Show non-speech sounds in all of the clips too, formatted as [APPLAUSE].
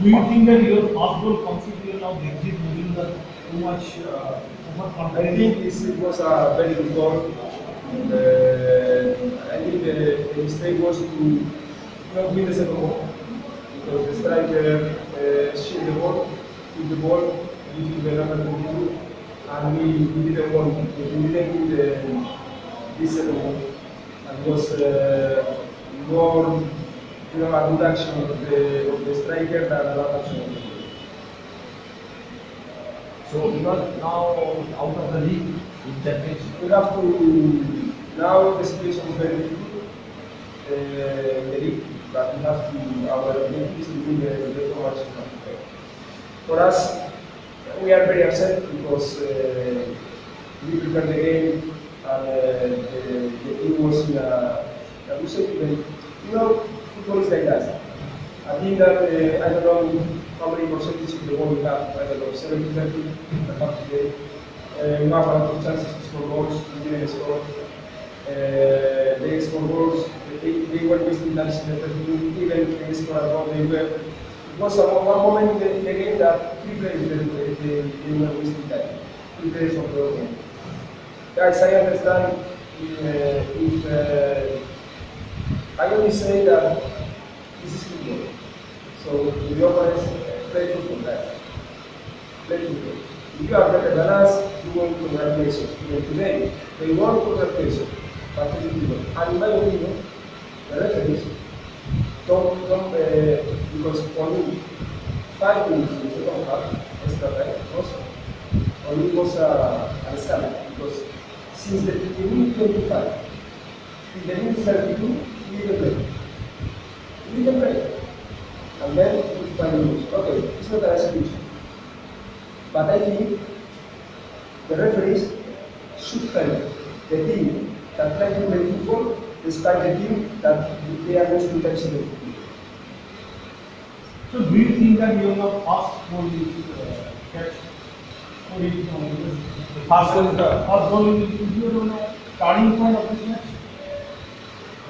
Do you think that your fast goal considering of exit moving the too much uh, over I think this it was a very good goal. Uh, I think the, the mistake was to not win the second goal because the striker uh, shield the ball, hit the ball, give to the number 22, and we, we didn't want, we didn't win the, this second goal. And was uh, more, you know, a good action of the, of the striker than a bad action of the goal. So you are now out of the league in championship. We have to now the situation is very difficult uh, the league, but we have to our objective is to win the the four matches we have to play. For us, we are very upset because uh, we prepared the game and uh, the, the team was in a, a good. You know, is like that. I think that uh, I don't know how many percentage of the ball we have. I don't know, 70 30 perhaps today. Uh, we have a lot of chances to score goals. We didn't score. Uh, they scored goals. They, they were wasting time in the first minute. Even they scored a goal, they were. It was a, one moment in the, in game that three players they, they, they, were wasting time. Three players of the game. Guys, I understand uh, if uh, I only say that this is football. So to be honest, play football, guys. Play football. If you are better than us, you want congratulations. Even today, they want congratulations. But play football. And in my opinion, the referees don't, don't uh, because only five minutes in the second half, extra time, also, only was uh, scandal. Because since the, the minute 25, in the minute 32, play. We didn't play. And then we finally lose. Okay, it's not an excuse. But I think the referees should help the team that try to play football despite the team that they are not intentional in. So do you think that fast goal is uh, catch? The fast goal, fast goal the starting point of this match?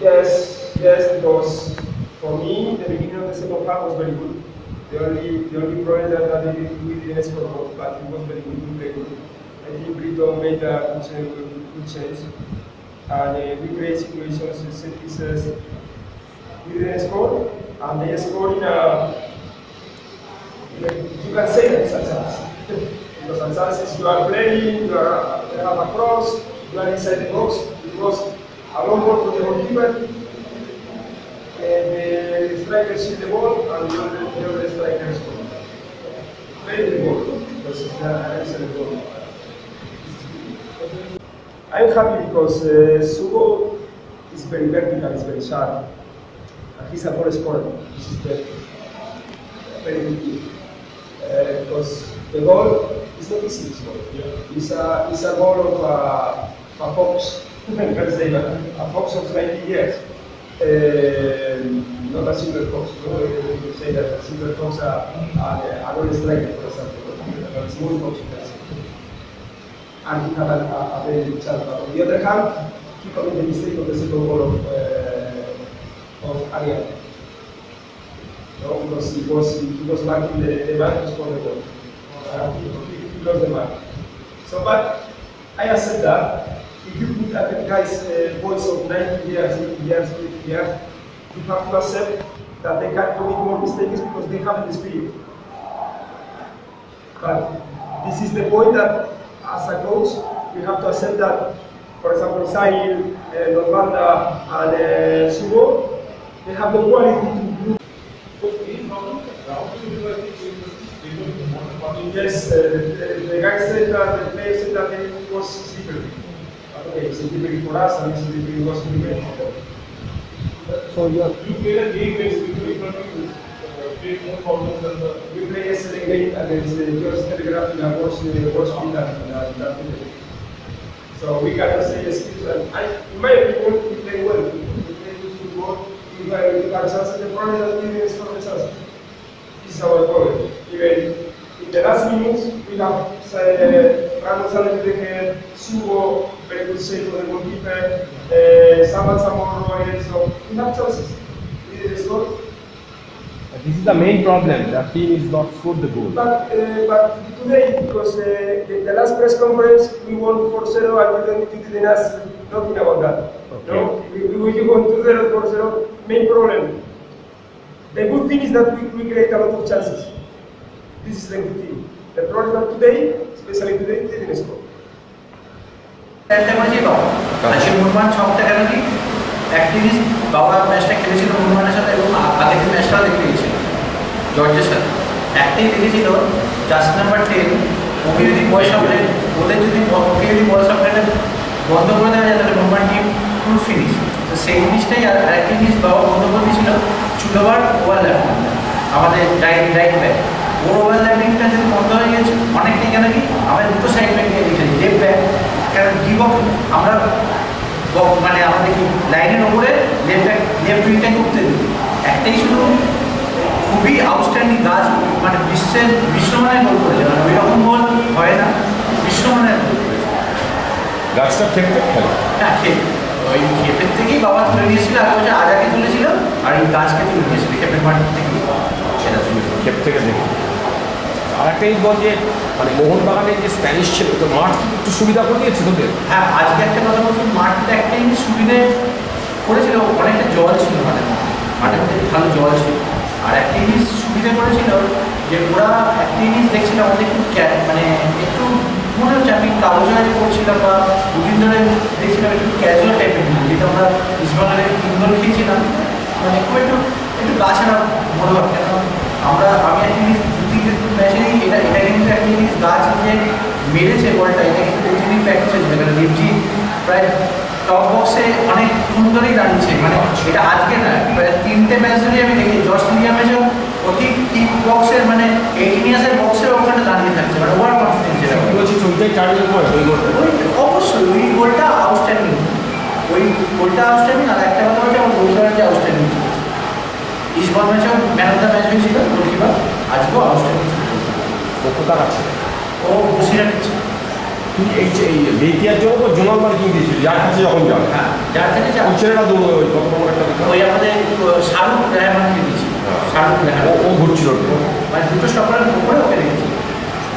Yes, yes, because for me, the beginning of the second half was very good. The only, the only problem that, that we didn't- score goals, but it was very good, we good. I think Brito made a good change, good change. and uh, we create situations, set pieces. We didn't score, and they scored in a, a you can say that sometimes. because sometimes you are playing, you are, you have a cross, you are inside the box, it was a long ball for the goalkeeper, and the striker shoot the ball, and the other, the other striker scored. Very good goal, because it's an excellent. I'm happy because uh, Sugo is very vertical, is very sharp, and he's a goal scorer. This is the very good. Uh, because the goal is not easy to score. It's a it's a goal of a, a fox, [LAUGHS] a fox of 90 years. Uh, not a silver fox. No, you can say that a silver fox, a, a, a goal striker, for a small fox. you can say and he had a, a, very on the other hand, he committed the mistake of the second goal of uh, Ariel. No, because he was he was marking the, the to score the. Uh. So, but I accept that. If you put a guy's uh, voice of 90 years, 80 years, 80 years, you have to accept that they can commit more mistakes because they have the spirit. But this is the point that as a coach, we have to accept that, for example, Sahil, uh, Nongdamba, and uh, Sugo, they have the quality to do. Yes, uh, the, the guy said that the player said that it was slippery. Okay, it's slippery for us and it's slippery was slippery for them. So you are You play the game based in front of you, uh, create more problems than the We played yesterday game against the George Telegraph in a worse, uh, worse field than, than, than today. So we cannot say excuse. And I, in my opinion, we play well. We play good football. We have we have chances. The problem is that we didn't score the chances. This is our problem. Even in the last minutes, we have uh, Ramos Allen the head, Sugo, very good save for the goalkeeper, uh, Samuel Zamora Royal. So we have chances. We didn't This is the main problem. The team is not goal. But, uh, but today, because uh, the, the last press conference, we won 4-0 and you, don't, you didn't ask nothing about that. No, we, we, we won 2-0, 4-0, main problem. The good thing is that we, we create a lot of chances. This is the good thing. The problem today, especially today, we didn't score. আজকে ছকটা কেন কি বাবা ম্যাচটা খেলেছিল সাথে এবং আ- আগের দিন ম্যাচটাও দেখতে গেছিল জর্জের সাথে। একটাই দেখেছিল জাস্ট নাম্বার টেন ওকে যদি পয়সা ওদের যদি ওকে যদি পয়সা বন্ধ করে দেওয়া যায় তাহলে মোহনবাগান টিম ফুল ফিনিশ তো সেই জিনিসটাই আর আরেকটা জিনিস বাবা বন্ধ করে দিয়েছিল চুলোবার ওভারল্যাপ আমাদের রাইট রাইট ব্যাক ওর ওভারল্যাপিংটা যদি বন্ধ হয়ে গেছে অনেকটাই কেন কি আমরা দুটো সাইড ব্যাক নিয়ে ব্যাক কারণ আমরা মানে আমাদের কি লাইনের ওপরে লেফট লেফট উইংটাকে উঠতে দিই। একটাই শুধু খুবই আউটস্ট্যান্ডিং গাছ মানে বিশ্বের বিশ্বমানের গোল করেছে। মানে ওই রকম গোল হয় না বিশ্বমানের গোল গাছটা খেলতে খেলে। হ্যাঁ খেপ। ওই খেপের থেকেই বাবা তুলে নিয়েছিল বছর আজাকে তুলেছিল আর এই গাছকে তুলে নিয়েছিল খেপের মাঠ থেকে সেটা তুলে ক্ষেপ থেকে দেখে আর একটা জিনিস বল যে মানে মোহনবাগানের যে স্প্যানিশ ছিল, তো মাঠ একটু সুবিধা করে দিয়েছে তোদের? হ্যাঁ আজকে একটা কথা বলছি, মাঠটা একটা জিনিস সুবিধে করেছিল, অনেকটা জল ছিল মাঠের মধ্যে। ভালো জল ছিল। আর একটা জিনিস সুবিধা করেছিল যে ওরা একটা জিনিস দেখছিলাম আমাদের একটু মানে একটু মনে হচ্ছে আমি কাগজে করছিলাম বা দুদিন ধরে দেখছিলাম একটু ক্যাজুয়াল টাইপের যেটা আমরা ইসবাগানে তিনবার খেয়েছিলাম। মানে খুব একটু একটু গাছাড়া মনোভাব, কেন? আমরা, আমি একটা জিনিস দু এটা এটা কিন্তু একটা জিনিস গাছ যে মেরেছে বলটা এটা কিন্তু দেবজিনি প্র্যাকটিস হয়েছিল কারণ দেবজি প্রায় টপ বক্সে অনেক ধরেই দাঁড়িয়েছে মানে এটা আজকে না প্রায় তিনটে ম্যাচ ধরে আমি দেখি। মিডিয়া ম্যাচেও অতি টিপ বক্সের মানে এইটিন ইয়ার্সের বক্সের ওখানে দাঁড়িয়ে থাকছে। মানে ওভার কনফিডেন্স কি বলছি পয়েন্ট ওই গোলটা অবশ্যই ওই গোলটা আউটস্ট্যান্ডিং ওই গোলটা আউটস্ট্যান্ডিং আর একটা কথা হচ্ছে আমার গোলকিপার যে আউটস্ট্যান্ডিং ইসবল ম্যাচেও ম্যান অফ দ্য ম্যাচ হয়েছিল গোলকিপার আজকেও আউটস্ট্যান্ডিং কত আছে ও বুঝে যাচ্ছে তুমি এই যে এই বেতিয়ার জন্য তো জোনাল মার্কিং দিয়েছিল যার কাছে যখন যান হ্যাঁ যার কাছে যান ছেলেটা দৌড় ওই কত নম্বর একটা ওই আমাদের শাহরুখ রেহমানকে দিয়েছিল শাহরুখ রেহমান ও ঘুরছিল মানে দুটো স্টপারের উপরে ওকে রেখেছি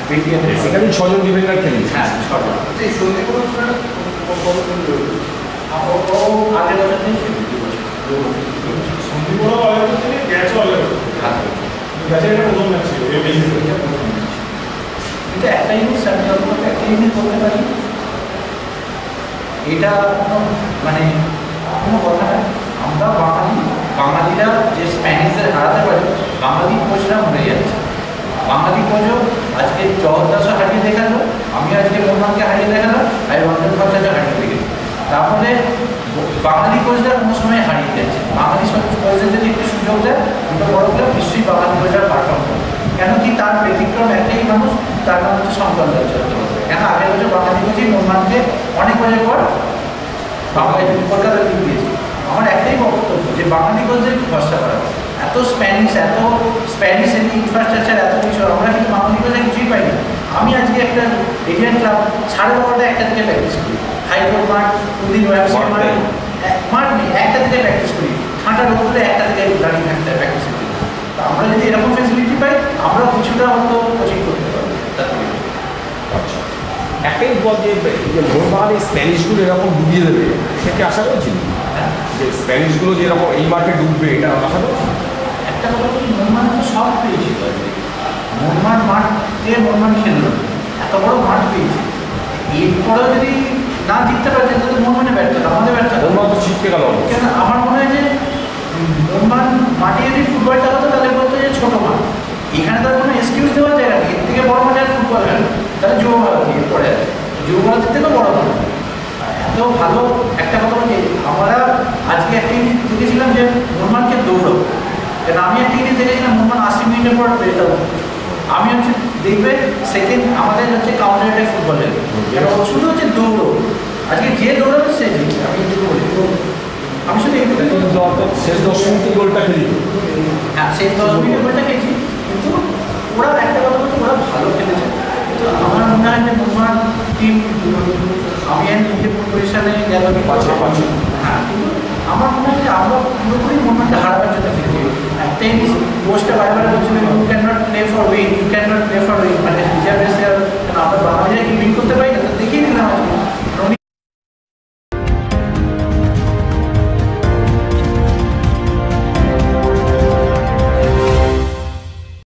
রেখেছিল সেখানে ছজন ডিফেন্ডার খেলি হ্যাঁ ছজন সন্ধি কোনো আগের বছর থেকে সন্ধি কোনো অলরেডি গেছে অলরেডি গেছে এটা প্রথম ম্যাচ ছিল একটা জিনিস আমি আপনাকে একটা জিনিস বলতে পারি? এটা মানে কোনো কথা না। আমরা বাঙালি, বাঙালিরা যে স্প্যানিশদের হারাতে পারে, বাঙালি কোচরা মরে যাচ্ছে। বাঙালি কোচও আজকে জগদ্দাসও হারিয়ে দেখাল, আমি আজকে মোহনকে হারিয়ে দেখালাম, আর রঞ্জন ভট্টাচার্য হারিয়ে দেখেছি তারপরে বাঙালি কোচরা কোনো সময় হারিয়ে যাচ্ছে বাঙালি কোচদের যদি একটু সুযোগ দেয়, দুটো বড় ক্লাব নিশ্চয়ই বাঙালি কোচরা তার ব্যতিক্রম একটাই মানুষ? তার নাম হচ্ছে শঙ্কর দত্ত কেন আগের বছর বাঙালি কোচই মোহনকে অনেক বছর পর বাংলায় কলকাতা টিম দিয়েছে। আমার একটাই বক্তব্য যে বাঙালি কোচদের ভরসা করা। এত স্প্যানিশ এত স্প্যানিশ এমনি ইনফ্রাস্ট্রাকচার এত কিছু আমরা কিন্তু বাঙালি কোচে কিছুই পাই না। আমি আজকে একটা এডিয়ান ক্লাব সাড়ে বারোটা একটা থেকে প্র্যাকটিস করি। হাইকোর্ট মাঠ কুদিন ওয়েবসাইট মাঠ মাঠ নেই? এক- মাঠ নেই একটা থেকে প্র্যাকটিস করি। ঠান্ডা রোদ্রে একটা থেকে দাঁড়িয়ে থাকতে হয় প্র্যাকটিসের জন্য। তো আমরা যদি এরকম ফেসিলিটি পাই আমরা কিছুটা হয়তো কোচিং করতে পারব আচ্ছা। বল যে যে এই স্প্যানিশগুলো এরকম ডুবিয়ে দেবে সেটা আশা করছি হ্যাঁ। যে স্প্যানিশগুলো যে এরকম এই মাঠে ডুববে এটা আশা করছি একটা কথা বলি মোহনবাগান তো সব পেয়েছিল। মোহনবাগান মাঠ দিয়ে মোহনবাগান খেললো। এত বড় মাঠ পেয়েছে। এরপরেও যদি না জিততে পারছে তাহলে মোহনবাগানে ব্যর্থতা আমাদের ব্যর্থতা। মোহনবাগান তো ছিটকে গেল। কেন? আমার মনে হয় যে উম, মাঠে যদি ফুটবলটা হতো তাহলে বলতো যে ছোটো মাঠ। এখানে তার কোনো এক্সকিউজ দেওয়া যায় না। এর থেকে বড় আর ফুটবল না। তাহলে যুব ভারতী এরপরে আছে। যুব ভারতীর থেকেও বড় মাঠ এত ভালো একটা কথা বলছি আমরা আজকে একটা জিনিস দেখেছিলাম যে মোহনবাগানকে দৌড়ো কেন? আমি একটা জিনিস দেখেছিলাম মোহনবাগান আশি মিনিটের পর বেরোতে আমি হচ্ছে দেখবে সেকেন্ড আমাদের হচ্ছে কাউন্টার অ্যাটাক ফুটবলের এটা শুধু হচ্ছে দৌড়ো আজকে যে দৌড়াবে সে জিতবে। আমি এইটুকু বলি। আমি শুধু এইটুকু শেষ দশ মিনিটে গোলটা খেলি। হ্যাঁ সেই দশ মিনিটের গোলটা খেয়েছি। কিন্তু ওরা একটা কথা বলতে ওরা ভালো খেলেছে। কিন্তু আমার মনে হয় যে তোমার টিম আমি আর নিজের পজিশনে গেল পাঁচশো পাঁচশো হ্যাঁ কিন্তু আমার মনে হয় যে আমরা পুরোপুরি মনে হারাবার জন্য খেলেছি। একটাই পোস্টটা বারবার বলছিল you can not play for win you can not play for win মানে রিজার্ভেশন আমরা বাংলাদেশে